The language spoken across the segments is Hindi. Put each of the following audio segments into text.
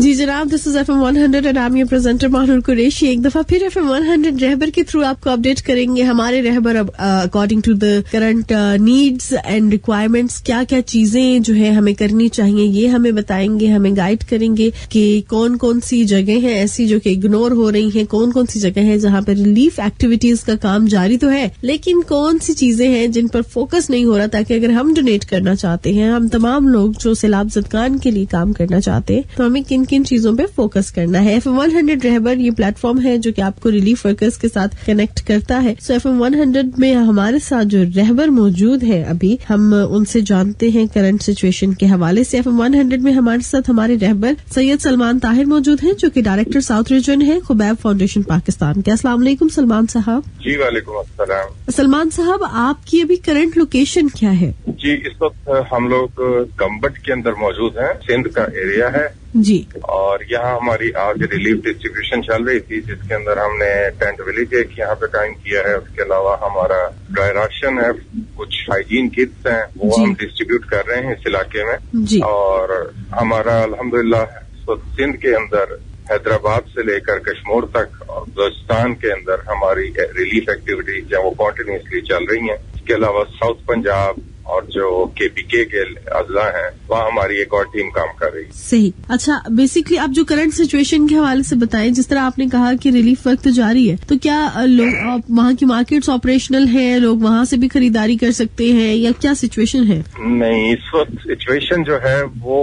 जी जनाब this is F M one hundred and I'm presenter Mahrul Qureshi एक दफ़ा फिर F M one hundred Rahbar के थ्रू आपको अपडेट करेंगे हमारे रहबर according to the current needs and requirements क्या क्या चीज़ें जो है हमें करनी चाहिए, ये हमें बताएँगे, हमें गाइड करेंगे कि कौन कौन सी जगह है ऐसी जो कि इग्नोर हो रही है कौन कौन सी जगह है जहाँ पर रिलीफ एक्टिविटीज़ का काम जारी तो है, लेकिन कौन सी चीज़ें हैं जिन पर फोकस नहीं हो रहा ताकि अगर हम डोनेट करना चाहते हैं, हम तमाम लोग जो सैलाब जदगान के लिए काम करना चाहते हैं तो हमें किन किन किन चीज़ों पे फोकस करना है? F M one hundred Rahbar ये प्लेटफॉर्म है जो कि आपको रिलीफ वर्कर्स के साथ कनेक्ट करता है। So F M one hundred में हमारे साथ जो रहबर मौजूद है अभी हम उनसे जानते हैं करंट सिचुएशन के हवाले से। एफ़ एम वन हंड्रेड में हमारे साथ हमारे रहबर सैयद सलमान ताहिर मौजूद है जो की डायरेक्टर साउथ रीजन है खुबैब फाउंडेशन पाकिस्तान के। असला सलमान साहब। जी वालेकुम सलमान साहब आपकी अभी करंट लोकेशन क्या है? जी इस वक्त हम लोग गम्बट के अंदर मौजूद हैं सिंध का एरिया है। जी। और यहाँ हमारी आज रिलीफ डिस्ट्रीब्यूशन चल रही थी जिसके अंदर हमने टेंट विलेज एक यहाँ पे कायम किया है। उसके अलावा हमारा ड्राई राशन है कुछ हाइजीन किट्स हैं वो हम डिस्ट्रीब्यूट कर रहे हैं इस इलाके में। जी। और हमारा अल्हम्दुलिल्लाह सिंध के अंदर हैदराबाद से लेकर कश्मीर तक और बलोचिस्तान के अंदर हमारी रिलीफ एक्टिविटीज़ है वो कॉन्टिन्यूसली चल रही हैं। इसके अलावा साउथ पंजाब और जो के केपीके के अजला हैं वहाँ हमारी एक और टीम काम कर रही है। सही। अच्छा बेसिकली आप जो करंट सिचुएशन के हवाले से बताएँ जिस तरह आपने कहा कि रिलीफ वक्त जारी है तो क्या लोग वहाँ की मार्केट्स ऑपरेशनल है लोग वहाँ से भी खरीदारी कर सकते हैं या क्या सिचुएशन है? नहीं इस वक्त सिचुएशन जो है वो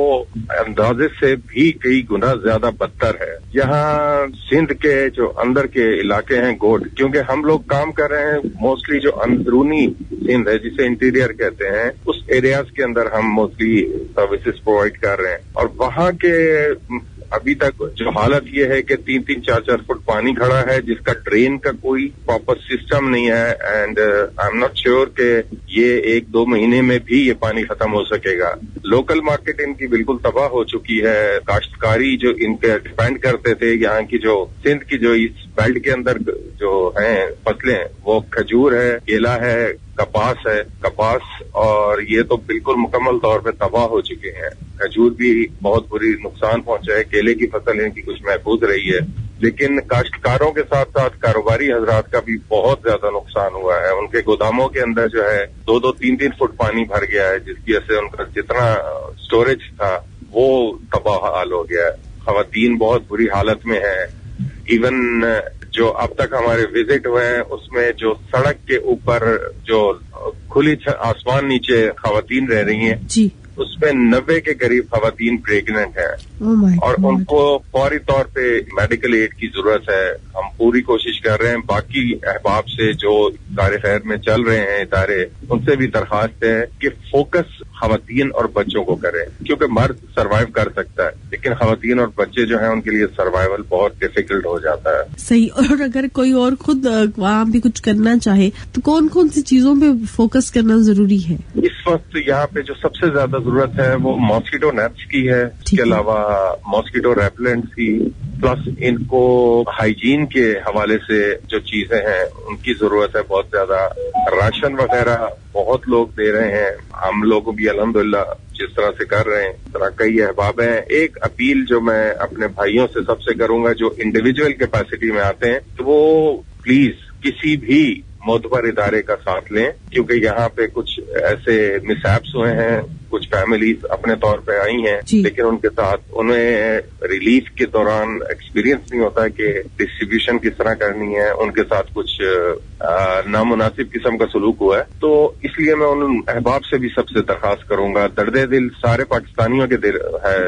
अंदाजे से भी कई गुना ज़्यादा बदतर है। यहाँ सिंध के जो अंदर के इलाके हैं गोड क्योंकि हम लोग काम कर रहे हैं मोस्टली जो अंदरूनी सिंध है जिसे इंटीरियर कहते हैं उस एरियाज़ के अंदर हम मोस्टली सर्विसेज़ प्रोवाइड कर रहे हैं। और वहाँ के अभी तक जो हालत ये है कि तीन तीन चार चार फुट पानी खड़ा है, जिसका ड्रेन का कोई प्रॉपर सिस्टम नहीं है and I am not sure कि ये एक दो महीने में भी ये पानी खत्म हो सकेगा। लोकल मार्केट इनकी बिल्कुल तबाह हो चुकी है। काश्तकारी जो इन पे डिपेंड करते थे, यहाँ की जो सिंध की जो इस बेल्ट के अंदर जो है, फ़सलें, वो खजूर है, केला है कपास है, कपास और ये तो बिल्कुल मुकम्मल तौर पे तबाह हो चुके हैं। खजूर भी बहुत बुरी नुकसान पहुँचा है, केले की फ़सल इनकी कुछ महफूज रही है। लेकिन काश्तकारों के साथ साथ कारोबारी हजरात का भी बहुत ज़्यादा नुकसान हुआ है। उनके गोदामों के अंदर जो है दो दो तीन तीन फुट पानी भर गया है, जिसकी वजह से उनका जितना स्टोरेज था, वो तबाह हाल हो गया है। खातन बहुत बुरी हालत में है। इवन जो अब तक हमारे विज़िट हुए हैं उसमें जो सड़क के ऊपर जो खुली आसमान नीचे खातन रह रही हैं जी। उसमें नब्बे के करीब खातन प्रेगनेंट है। Oh और उनको फौरी तौर पे मेडिकल एड की ज़रूरत है। हम पूरी कोशिश कर रहे हैं। बाकी अहबाब से जो इदारे खैर में चल रहे हैं इदारे उनसे भी दरखास्त है कि फोकस खातन और बच्चों को करें। क्योंकि मर्द सरवाइव कर सकता है लेकिन खातन और बच्चे जो हैं उनके लिए सर्वाइवल बहुत डिफ़िकल्ट हो जाता है। सही। और अगर कोई और खुद वहाँ भी कुछ करना चाहे तो कौन कौन सी चीज़ों पे फोकस करना ज़रूरी है? इस वक्त यहाँ पे जो सबसे ज़्यादा ज़रूरत है वो मॉस्किटो नेट्स की है इसके अलावा मॉस्किटो रेपलेंट की प्लस इनको हाइजीन के हवाले से जो चीज़ें हैं उनकी ज़रूरत है बहुत ज़्यादा। राशन वगैरह बहुत लोग दे रहे हैं। हम लोग भी अलहमदुल्ला जिस तरह से कर रहे हैं तरह कई अहबाब हैं। एक अपील जो मैं अपने भाइयों से सबसे करूँगा जो इंडिविजुअल कैपेसिटी में आते हैं तो वो प्लीज़ किसी भी मोतबर इदारे का साथ लें। क्योंकि यहाँ पे कुछ ऐसे मिसैप्स हुए हैं कुछ फैमिलीज़ अपने तौर पे आई हैं लेकिन उनके साथ उन्हें रिलीफ के दौरान एक्सपीरियंस नहीं होता कि डिस्ट्रीब्यूशन किस तरह करनी है उनके साथ कुछ नामुनासिब किस्म का सलूक हुआ है। तो इसलिए मैं उन अहबाब से भी सबसे दरखास्त करूँगा दर्द दिल सारे पाकिस्तानियों के दिल है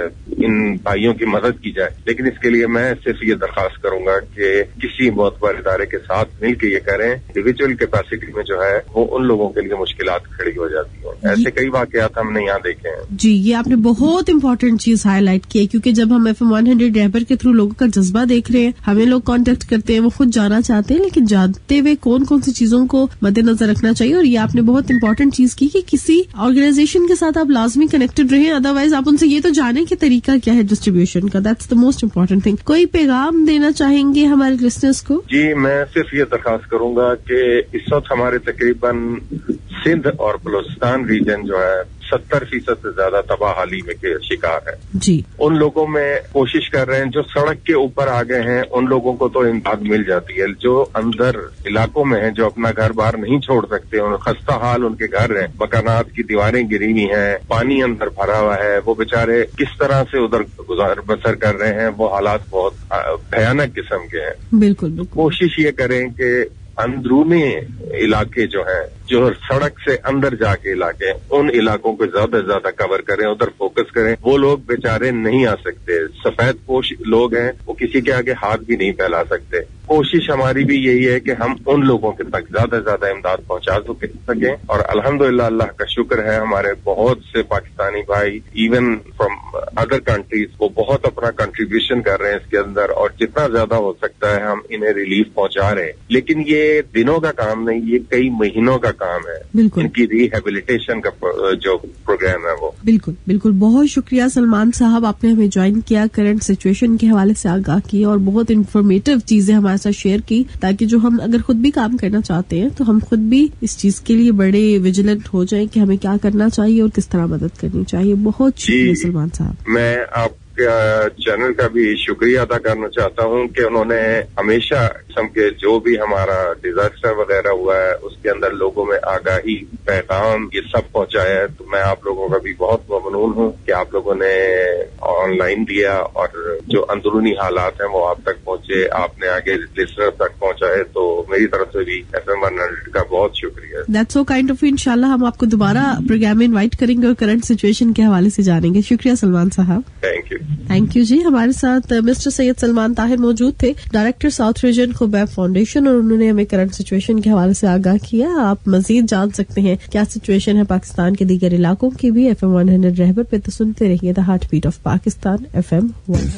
इन भाइयों की मदद की जाए। लेकिन इसके लिए मैं सिर्फ़ ये दरखास्त करूँगा कि किसी मोतबर इदारे के साथ मिलकर ये करें इंडिविजुअल कैपेसिटी में जो है वो उन लोगों के लिए मुश्किल खड़ी हो जाती है। ऐसे कई वाकत हमने यहाँ देखे हैं। जी ये आपने बहुत इंपॉर्टेंट चीज़ हाईलाइट की है क्योंकि जब हम F M one hundred driver के थ्रू लोगों का जज्बा देख रहे हैं हमें लोग कॉन्टेक्ट करते हैं वो खुद जाना चाहते हैं लेकिन जानते हुए कौन कौन सी चीज़ों को मद्देनजर रखना चाहिए और ये आपने बहुत इंपॉर्टेंट चीज़ की कि किसी ऑर्गेनाइजेशन के साथ आप लाजमी कनेक्टेड रहे अदरवाइज़ आप उनसे ये तो जाने की तरीका क्या है डिस्ट्रीब्यूशन का। That's the most important thing कोई पैगाम देना चाहेंगे हमारे लिसनर्स को? जी मैं सिर्फ़ ये दरखास्त करूँगा कि इस वक्त हमारे तकरीबन सिंध और बलोचिस्तान रीजन जो है सत्तर फ़ीसद से ज़्यादा तबाह तबाहाली में के शिकार है। जी। उन लोगों में कोशिश कर रहे हैं जो सड़क के ऊपर आ गए हैं उन लोगों को तो इमदाद मिल जाती है। जो अंदर इलाकों में हैं जो अपना घर बाहर नहीं छोड़ सकते उन खस्ता हाल उनके घर हैं। मकानात की दीवारें गिरी हुई हैं पानी अंदर भरा हुआ है। वो बेचारे किस तरह से उधर गुजार बसर कर रहे हैं वो हालात बहुत भयानक किस्म के हैं। बिल्कुल बिल्कुल। कोशिश ये करें कि अंदरूनी इलाके जो हैं जो सड़क से अंदर जाके इलाके हैं, उन इलाकों को ज़्यादा से ज़्यादा कवर करें उधर फोकस करें। वो लोग बेचारे नहीं आ सकते। सफ़ेद पोश लोग हैं वो किसी के आगे हाथ भी नहीं फैला सकते। कोशिश हमारी भी यही है कि हम उन लोगों के तक ज़्यादा से ज़्यादा इमदाद पहुँचा सके- और अल्हम्दुलिल्लाह अल्लाह का शुक्र है हमारे बहुत से पाकिस्तानी भाई इवन फ्रॉम अदर कंट्रीज़ वो बहुत अपना कंट्रीब्यूशन कर रहे हैं इसके अंदर और जितना ज़्यादा हो सकता है हम इन्हें रिलीफ पहुँचा रहे हैं। लेकिन ये दिनों का काम नहीं ये कई महीनों का काम है। इनकी रिहेबिलिटेशन का जो प्रोग्राम है वो। बिल्कुल बिल्कुल। बहुत शुक्रिया सलमान साहब आपने हमें ज्वाइन किया करंट सिचुएशन के हवाले से आगाह किया और बहुत इन्फॉर्मेटिव चीज़ें हमारे साथ शेयर की ताकि जो हम अगर खुद भी काम करना चाहते हैं तो हम खुद भी इस चीज़ के लिए बड़े विजिलेंट हो जाएँ कि हमें क्या करना चाहिए और किस तरह मदद करनी चाहिए। बहुत शुक्रिया सलमान साहब। मैं आपका चैनल का भी शुक्रिया अदा करना चाहता हूँ कि उन्होंने हमेशा किस्म के जो भी हमारा डिजास्टर वगैरह हुआ है उसके अंदर लोगों में आगाही पैगाम ये सब पहुँचाया है। तो मैं आप लोगों का भी बहुत ममनून हूँ कि आप लोगों ने ऑनलाइन दिया और जो अंदरूनी हालात हैं वो आप तक पहुँचे आपने आगे लिसनर तक पहुँचाए। तो मेरी तरफ़ से भी एफ़ एम का बहुत शुक्रिया। दैट्स सो काइंड ऑफ़ इंशाल्लाह हम आपको दोबारा प्रोग्राम में इनवाइट करेंगे और करंट सिचुएशन के हवाले से जानेंगे। शुक्रिया सलमान साहब। थैंक यू थैंक यू जी। हमारे साथ मिस्टर सैयद सलमान ताहिर मौजूद थे। Director south region Khubaib foundation और उन्होंने हमें करंट सिचुएशन के हवाले से आगाह किया। आप मजीद जान सकते हैं क्या सिचुएशन है पाकिस्तान के दीगर इलाकों की भी। F M one hundred Rahbar पे तो सुनते रहिए the heart beat of Pakistan F M one